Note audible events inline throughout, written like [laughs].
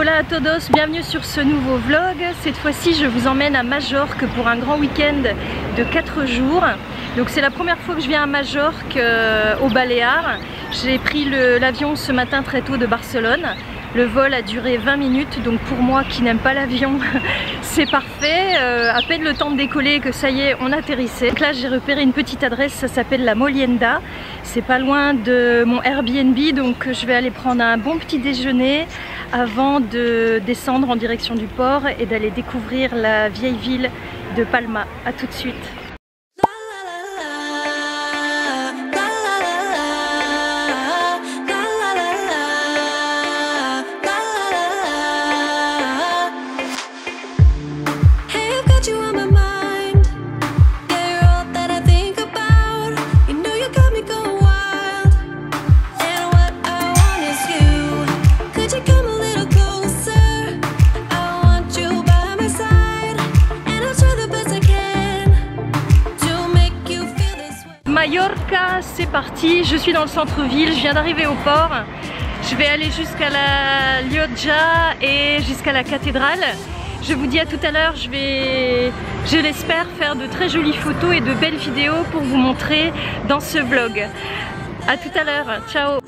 tous, bienvenue sur ce nouveau vlog. Cette fois-ci, je vous emmène à Majorque pour un grand week-end de 4 jours. C'est la première fois que je viens à Majorque, euh, au Baléares. J'ai pris l'avion ce matin très tôt de Barcelone. Le vol a duré 20 minutes, donc pour moi qui n'aime pas l'avion, [laughs] c'est parfait. Euh, à peine le temps de décoller que ça y est, on atterrissait. Là, j'ai repéré une petite adresse, ça s'appelle la Molienda. C'est pas loin de mon Airbnb, donc je vais aller prendre un bon petit déjeuner avant de descendre en direction du port et d'aller découvrir la vieille ville de Palma. A tout de suite. Je suis dans le centre-ville, je viens d'arriver au port. Je vais aller jusqu'à la Llotja et jusqu'à la cathédrale. Je vous dis à tout à l'heure, je vais, je l'espère, faire de très jolies photos et de belles vidéos pour vous montrer dans ce vlog. A tout à l'heure, ciao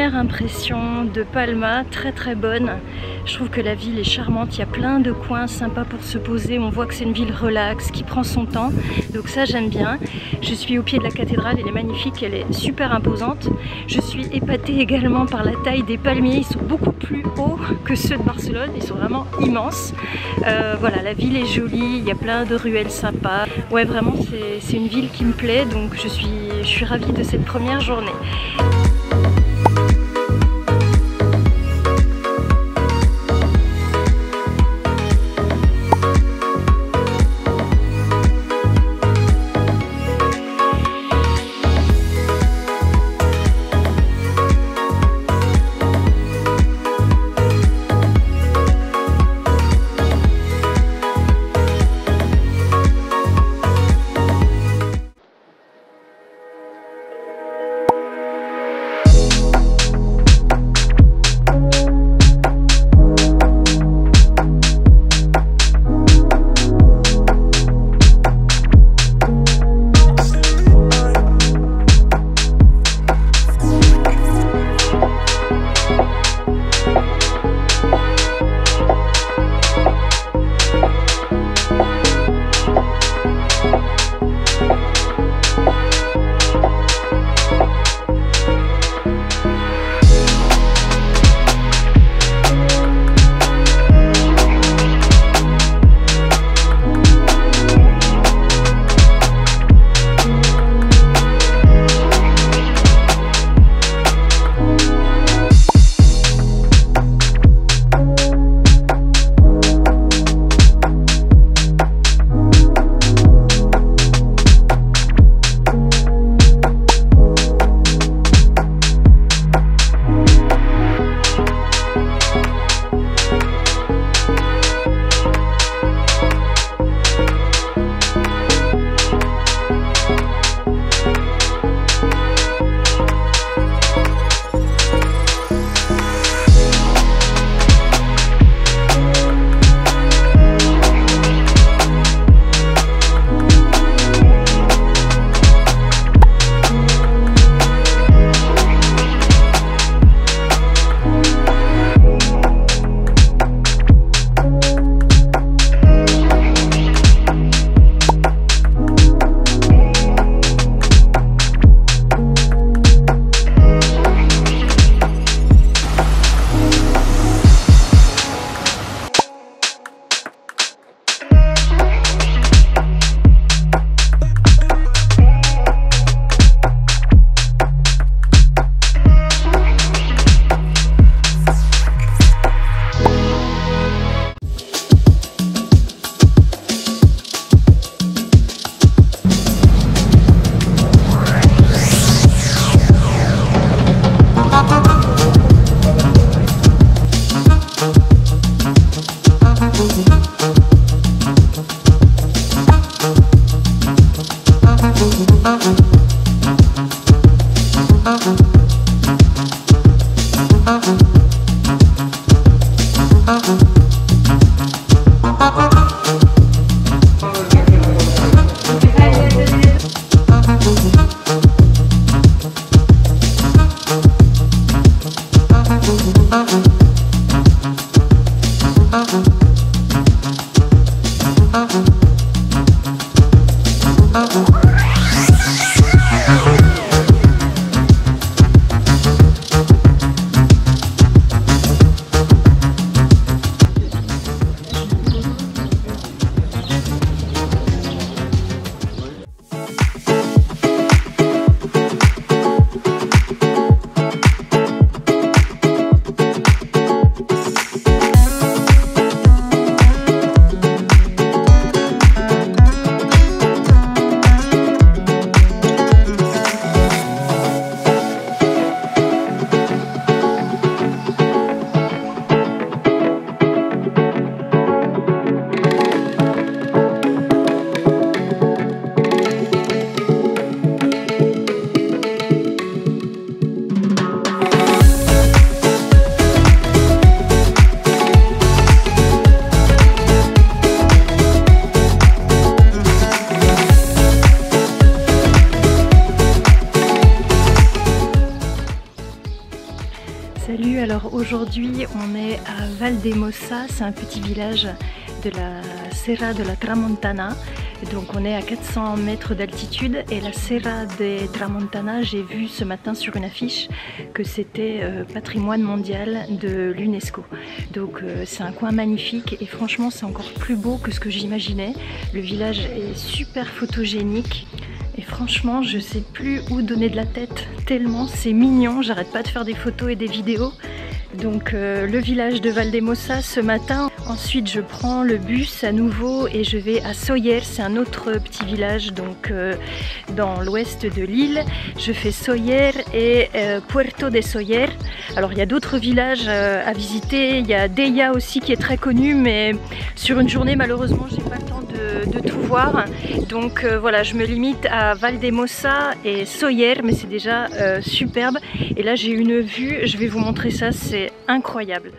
impression de Palma, très très bonne. Je trouve que la ville est charmante, il y a plein de coins sympas pour se poser. On voit que c'est une ville relaxe, qui prend son temps. Donc ça j'aime bien. Je suis au pied de la cathédrale, elle est magnifique, elle est super imposante. Je suis épatée également par la taille des palmiers, ils sont beaucoup plus hauts que ceux de Barcelone, ils sont vraiment immenses. Euh, voilà, la ville est jolie, il y a plein de ruelles sympas. Ouais vraiment c'est une ville qui me plaît, donc je suis, je suis ravie de cette première journée. Alors aujourd'hui on est à Valdemosa, c'est un petit village de la Serra de la Tramontana. Donc on est à 400 mètres d'altitude et la Serra de Tramontana, j'ai vu ce matin sur une affiche que c'était euh, patrimoine mondial de l'UNESCO. Donc euh, c'est un coin magnifique et franchement c'est encore plus beau que ce que j'imaginais. Le village est super photogénique. Franchement, je sais plus où donner de la tête, tellement c'est mignon, j'arrête pas de faire des photos et des vidéos. Donc euh, le village de Valdemosa ce matin. Ensuite je prends le bus à nouveau et je vais à Soyer, c'est un autre petit village donc euh, dans l'ouest de l'île. Je fais Soyer et euh, Puerto de Soyer. Alors il y a d'autres villages à visiter, il y a Deia aussi qui est très connu mais sur une journée malheureusement j'ai pas le temps de, tout voir. Donc voilà je me limite à Valdemosa et Soyer mais c'est déjà superbe. Et là j'ai une vue, je vais vous montrer ça, c'est incroyable.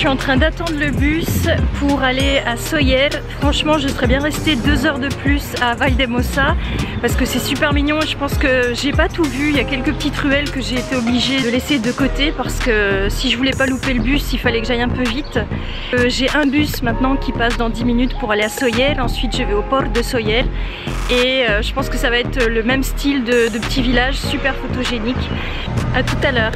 Suis en train d'attendre le bus pour aller à Soyer. Franchement, je serais bien restée deux heures de plus à Valdemosa parce que c'est super mignon et je pense que j'ai pas tout vu. Il y a quelques petites ruelles que j'ai été obligée de laisser de côté parce que si je voulais pas louper le bus, il fallait que j'aille un peu vite. Euh, j'ai un bus maintenant qui passe dans 10 minutes pour aller à Soyer. Ensuite, je vais au port de Soyer et euh, je pense que ça va être le même style de, de petit village super photogénique. À tout à l'heure.